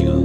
you.